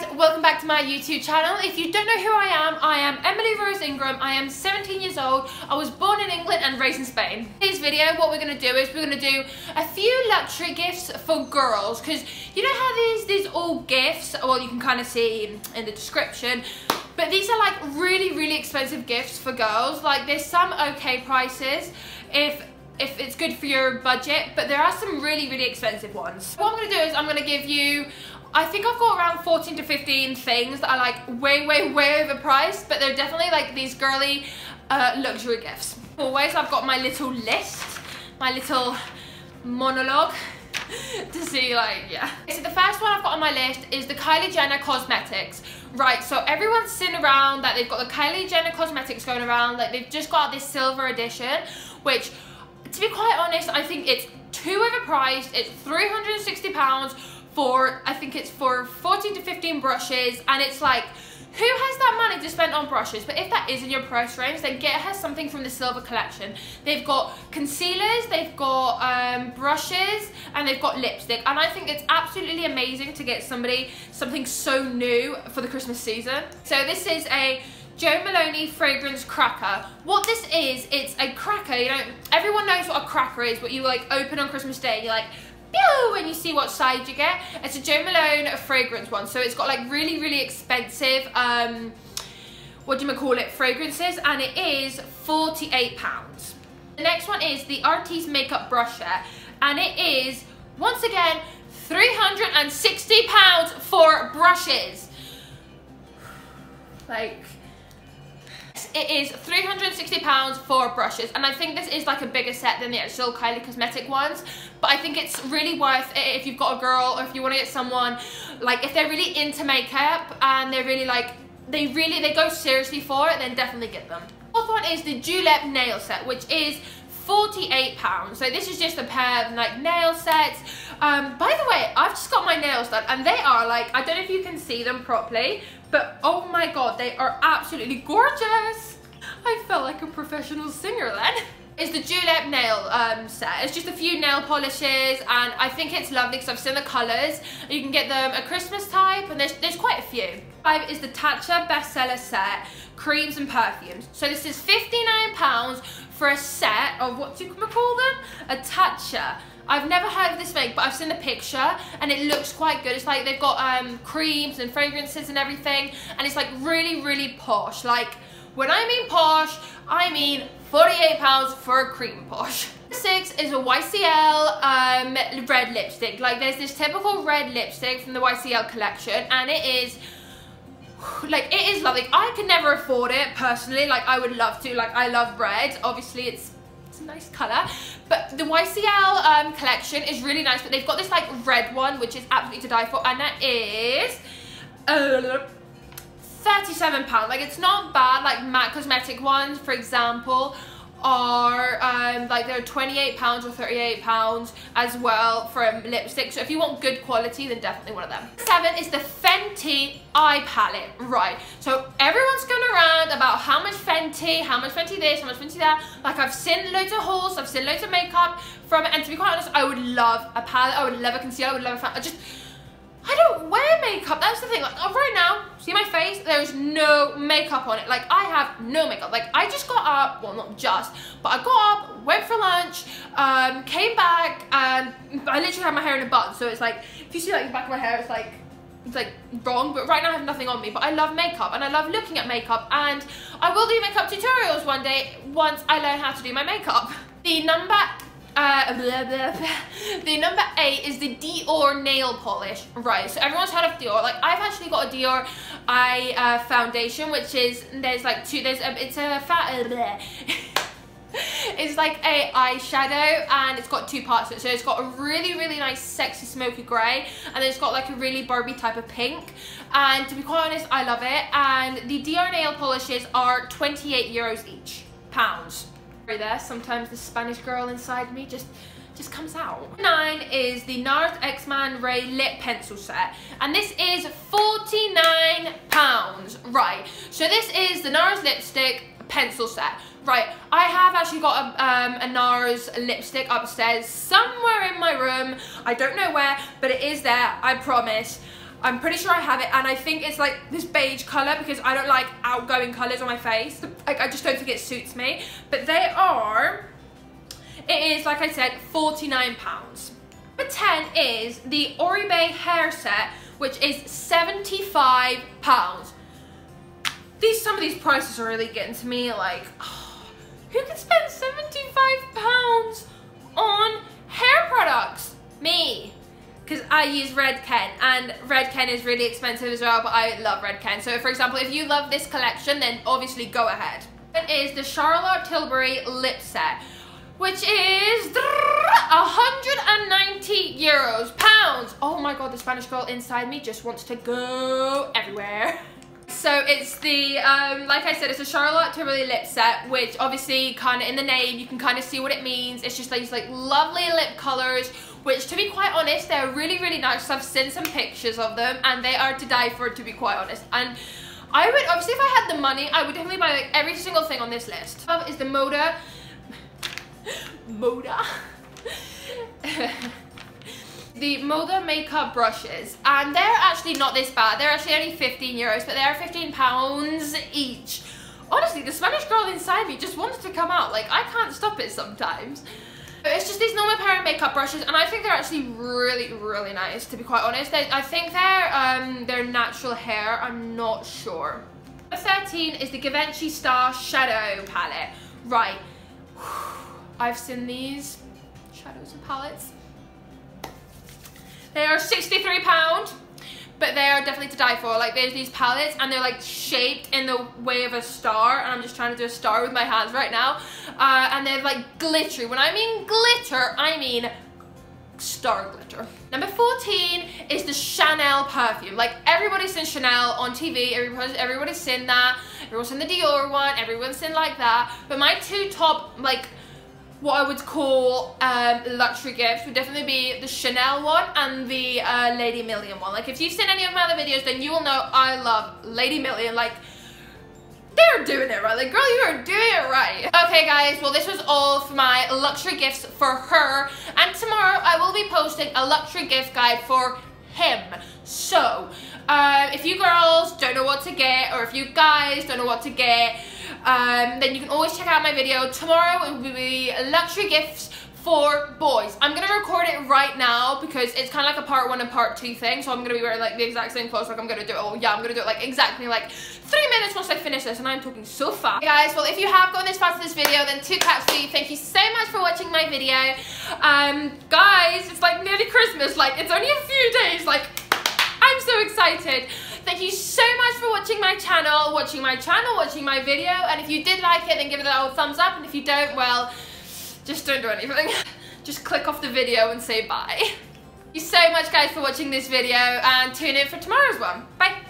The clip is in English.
guys, welcome back to my YouTube channel. If you don't know who I am, I am Emily Rose Ingram. I am 17 years old. I was born in England and raised in Spain. In this video, what we're to do is we're to do a few luxury gifts for girls because you know how these, these all gifts, well you can kind of see in the description, but these are like really, really expensive gifts for girls. Like there's some okay prices if if it's good for your budget, but there are some really, really expensive ones. What I'm gonna do is I'm gonna give you I think I've got around 14 to 15 things that are like way, way, way overpriced, but they're definitely like these girly uh, luxury gifts. Always I've got my little list, my little monologue to see like, yeah. So the first one I've got on my list is the Kylie Jenner Cosmetics. Right, so everyone's seen around that they've got the Kylie Jenner Cosmetics going around, like they've just got this silver edition, which to be quite honest, I think it's too overpriced. It's 360 pounds for, I think it's for 14 to 15 brushes and it's like, who has that money to spend on brushes? But if that is in your price range, then get her something from the Silver Collection. They've got concealers, they've got um, brushes, and they've got lipstick. And I think it's absolutely amazing to get somebody something so new for the Christmas season. So this is a Jo Maloney Fragrance Cracker. What this is, it's a cracker, you know, everyone knows what a cracker is, but you like open on Christmas Day and you're like, pew, and you see what side you get. It's a Jo Malone fragrance one, so it's got like really, really expensive, um, what do you call it, fragrances, and it is 48 pounds. The next one is the Artis Makeup Brush Set, and it is, once again, 360 pounds for brushes. Like, it is £360 for brushes and I think this is like a bigger set than the actual Kylie Cosmetic ones but I think it's really worth it if you've got a girl or if you want to get someone like if they're really into makeup and they're really like they really they go seriously for it then definitely get them. The fourth one is the Julep nail set which is 48 pounds so this is just a pair of like nail sets um, by the way I've just got my nails done and they are like I don't know if you can see them properly but oh my god, they are absolutely gorgeous. I felt like a professional singer then. Is the Julep nail um, set. It's just a few nail polishes and I think it's lovely because I've seen the colours. You can get them a Christmas type and there's, there's quite a few. Five is the Tatcha bestseller set, creams and perfumes. So this is £59 for a set of what do you call them? A Tatcha. I've never heard of this make, but I've seen the picture and it looks quite good. It's like they've got um, creams and fragrances and everything, and it's like really, really posh. Like, when I mean posh, I mean 48 pounds for a cream posh. Six is a YSL um, red lipstick. Like there's this typical red lipstick from the YSL collection and it is like it is lovely. I can never afford it personally. Like I would love to. Like I love red. Obviously it's a nice colour. But the YSL um, collection is really nice, but they've got this like red one, which is absolutely to die for, and that is... Uh, 37 pounds like it's not bad like MAC cosmetic ones for example are um, like they're 28 pounds or 38 pounds as well for lipstick. So if you want good quality then definitely one of them. Seven is the Fenty eye palette. Right. So everyone's going around about how much Fenty how much Fenty this how much Fenty that. Like I've seen loads of hauls I've seen loads of makeup from it and to be quite honest I would love a palette. I would love a concealer. I would love a I just I don't wear makeup. That's the thing. Like right now, see my face? There's no makeup on it. Like I have no makeup. Like I just got up. Well, not just, but I got up, went for lunch, um, came back, and I literally had my hair in a bun. So it's like if you see like the back of my hair, it's like it's like wrong but right now I have nothing on me but I love makeup and I love looking at makeup and I will do makeup tutorials one day once I learn how to do my makeup. The number uh, blah, blah, blah. The number eight is the Dior nail polish. Right, so everyone's heard of Dior. Like, I've actually got a Dior eye uh, foundation, which is, there's like two, there's, a, it's a fat, uh, it's like a eyeshadow and it's got two parts to it. So it's got a really, really nice sexy smoky grey and it's got like a really Barbie type of pink. And to be quite honest, I love it. And the Dior nail polishes are 28 euros each, pounds there. Sometimes the Spanish girl inside me just just comes out. Nine is the NARS X-Man Ray Lip Pencil Set. And this is 49 pounds. Right, so this is the NARS lipstick pencil set. Right, I have actually got a, um, a NARS lipstick upstairs somewhere in my room. I don't know where, but it is there, I promise. I'm pretty sure I have it and I think it's like this beige colour because I don't like outgoing colours on my face. Like I just don't think it suits me. But they are, it is like I said, 49 pounds. Number 10 is the Oribe hair set which is 75 pounds. These, some of these prices are really getting to me like, oh, who can spend 75 I use Redken and Redken is really expensive as well but I love Redken so for example if you love this collection then obviously go ahead. It is the Charlotte Tilbury lip set which is 190 euros, pounds. Oh my god, the Spanish girl inside me just wants to go everywhere. So it's the, um, like I said, it's a Charlotte Tilbury lip set, which obviously kind of in the name, you can kind of see what it means. It's just these like lovely lip colors, which to be quite honest, they're really, really nice. I've seen some pictures of them and they are to die for, to be quite honest. And I would, obviously if I had the money, I would definitely buy like every single thing on this list. Is the Moda, Moda? the Moda makeup brushes and they're actually not this bad. They're actually only 15 euros but they're 15 pounds each. Honestly, the Spanish girl inside me just wants to come out. Like, I can't stop it sometimes. It's just these normal parent makeup brushes and I think they're actually really, really nice to be quite honest. They, I think they're, um, they're natural hair. I'm not sure. Number 13 is the Givenchy Star Shadow Palette. Right. I've seen these shadows and palettes they are £63, but they are definitely to die for. Like there's these palettes and they're like shaped in the way of a star and I'm just trying to do a star with my hands right now. Uh, and they're like glittery. When I mean glitter, I mean star glitter. Number 14 is the Chanel perfume. Like everybody's seen Chanel on TV, everybody's, everybody's seen that, everyone's seen the Dior one, everyone's seen like that. But my two top like what I would call um, luxury gifts would definitely be the Chanel one and the uh, Lady Million one. Like if you've seen any of my other videos, then you will know I love Lady Million. Like they're doing it right. Like girl, you are doing it right. Okay guys, well this was all for my luxury gifts for her. And tomorrow I will be posting a luxury gift guide for him. So, uh, if you girls don't know what to get or if you guys don't know what to get, um, then you can always check out my video. Tomorrow it will be luxury gifts for boys. I'm gonna record it right now because it's kind of like a part one and part two thing. So I'm gonna be wearing like the exact same clothes. Like I'm gonna do it. Oh yeah, I'm gonna do it like exactly like three minutes once I finish this. And I'm talking so fast. guys, well if you have gone this far to this video, then two claps for you. Thank you so much for watching my video. Um, guys, it's like nearly Christmas. Like it's only a few days. Like I'm so excited. Thank you so much watching my channel, watching my channel, watching my video. And if you did like it, then give it a little thumbs up. And if you don't, well, just don't do anything. just click off the video and say bye. Thank you so much guys for watching this video and tune in for tomorrow's one. Bye.